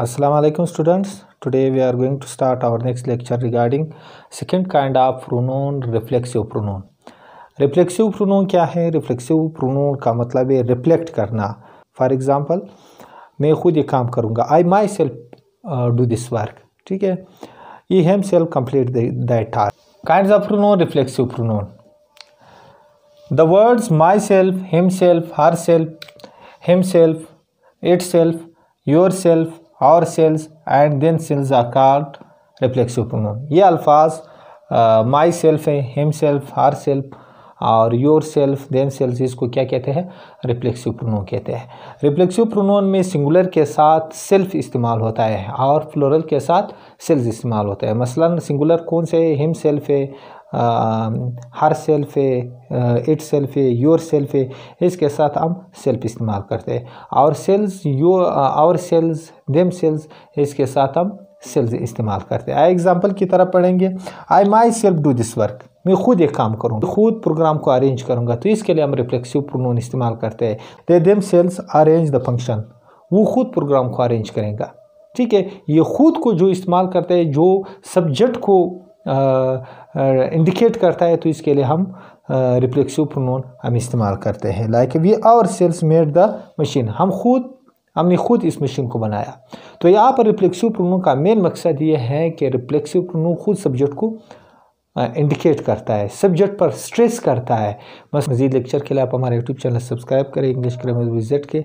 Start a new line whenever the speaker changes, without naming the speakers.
Assalamu alaikum students. Today we are going to start our next lecture regarding second kind of pronoun, reflexive pronoun. Reflexive pronoun क्या है? Reflexive pronoun का मतलब है reflect करना. For example मैं खुद ये काम करूँगा। I myself do this work ठीक है? He himself complete that task kind of pronoun reflexive pronoun the words myself himself herself self self self ourselves and themselves are called reflexive pronoun ये अल्फाज myself है himself herself और yourself themselves इसको क्या कहते हैं? Reflexive pronoun कहते हैं। रिफ्लेक्सिव प्रोनाउन में सिंगुलर के साथ सेल्फ इस्तेमाल होता है और फ्लोरल के साथ सेल्स इस्तेमाल होता है। मसलन सिंगुलर कौन से? हिम सेल्फ है हर सेल्फ है इट सेल्फ है योर सेल्फ है इसके साथ हम सेल्फ इस्तेमाल करते हैं। और सेल्स, यो और सेल्स, देम सेल्स, इसके साथ हम सेल्स इस्तेमाल करते हैं। आई एग्ज़ाम्पल की तरफ़ पढ़ेंगे। I myself do this work मैं खुद एक काम करूँगा खुद प्रोग्राम को अरेंज करूँगा। तो इसके लिए हम रिफ्लेक्सिव प्रोनोन इस्तेमाल करते हैं। They themselves arrange the function वो खुद प्रोग्राम को अरेंज करेंगे। ठीक है? ये खुद को जो इस्तेमाल करते हैं, जो सब्जेक्ट को इंडिकेट करता है तो इसके लिए हम रिफ्लेक्सिव प्रोनोन हम इस्तेमाल करते हैं। Like we ourselves made the machine हम खुद, हमने खुद इस मशीन को बनाया। तो यहाँ पर रिफ्लेक्सिव प्रोनोन का मेन मकसद ये है कि रिफ्लेक्सिव प्रोनोन खुद सब्जेक्ट को इंडिकेट करता है। सब्जेक्ट पर स्ट्रेस करता है। बस मजीद लेक्चर के लिए आप हमारे यूट्यूब चैनल सब्सक्राइब करें। इंग्लिश ग्रामर विज़िट के